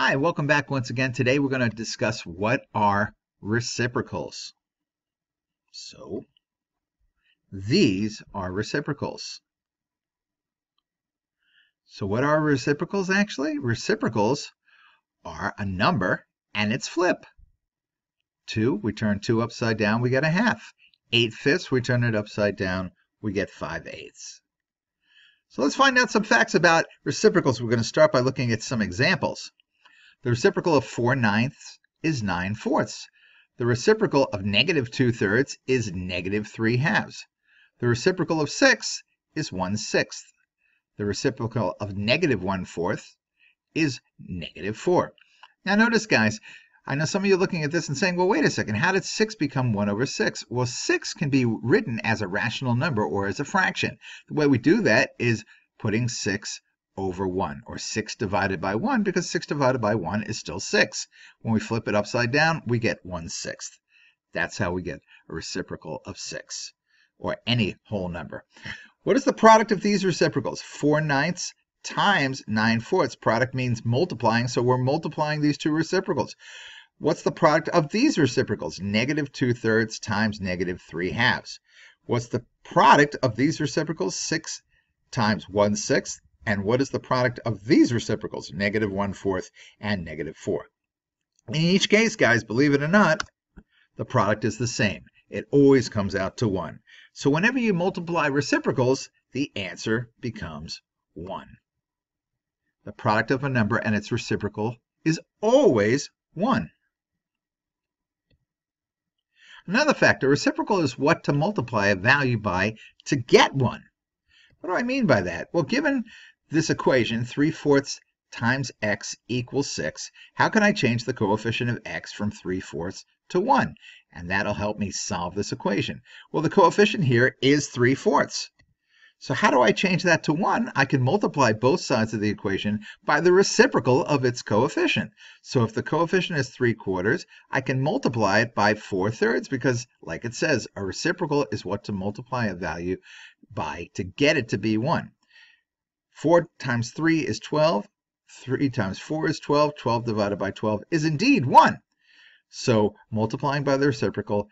Hi, welcome back once again. Today we're going to discuss what are reciprocals. So, these are reciprocals. So what are reciprocals actually? Reciprocals are a number and its flip. 2, we turn 2 upside down, we get a half. 8 fifths, we turn it upside down, we get 5 eighths. So let's find out some facts about reciprocals. We're going to start by looking at some examples. The reciprocal of 4 ninths is 9 fourths. The reciprocal of negative 2 thirds is negative 3 halves. The reciprocal of 6 is 1 sixth. The reciprocal of negative 1 fourth is negative 4. Now notice, guys, I know some of you are looking at this and saying, well, wait a second, how did 6 become 1 over 6? Well, 6 can be written as a rational number or as a fraction. The way we do that is putting 6 over 1, or 6 divided by 1, because 6 divided by 1 is still 6. When we flip it upside down, we get 1 sixth. That's how we get a reciprocal of 6, or any whole number. What is the product of these reciprocals? 4 ninths times 9 fourths. Product means multiplying, so we're multiplying these two reciprocals. What's the product of these reciprocals? Negative 2 thirds times negative 3 halves. What's the product of these reciprocals? 6 times 1 sixth and what is the product of these reciprocals? Negative 1 fourth and negative 4. In each case, guys, believe it or not, the product is the same. It always comes out to 1. So whenever you multiply reciprocals, the answer becomes 1. The product of a number and its reciprocal is always 1. Another fact, a reciprocal is what to multiply a value by to get 1. What do I mean by that? Well, given this equation, 3 fourths times x equals 6, how can I change the coefficient of x from 3 fourths to 1? And that'll help me solve this equation. Well, the coefficient here is 3 fourths. So how do I change that to 1? I can multiply both sides of the equation by the reciprocal of its coefficient. So if the coefficient is 3 quarters, I can multiply it by 4 thirds because, like it says, a reciprocal is what to multiply a value by to get it to be 1. 4 times 3 is 12. 3 times 4 is 12. 12 divided by 12 is indeed 1. So multiplying by the reciprocal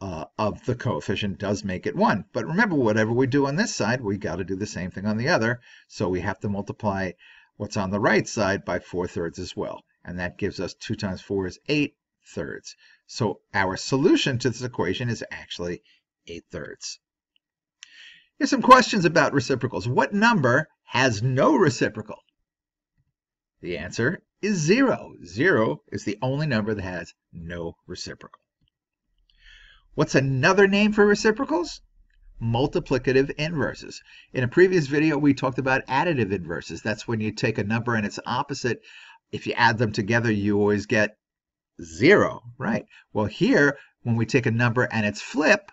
uh, of the coefficient does make it 1. But remember, whatever we do on this side, we got to do the same thing on the other. So we have to multiply what's on the right side by 4 thirds as well. And that gives us 2 times 4 is 8 thirds. So our solution to this equation is actually 8 thirds. Here's some questions about reciprocals. What number has no reciprocal? The answer is zero. Zero is the only number that has no reciprocal. What's another name for reciprocals? Multiplicative inverses. In a previous video, we talked about additive inverses. That's when you take a number and its opposite. If you add them together, you always get zero, right? Well, here, when we take a number and its flip,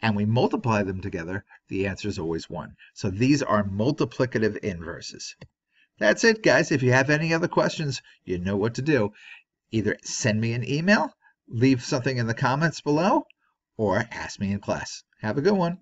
and we multiply them together, the answer is always 1. So these are multiplicative inverses. That's it, guys. If you have any other questions, you know what to do. Either send me an email, leave something in the comments below, or ask me in class. Have a good one.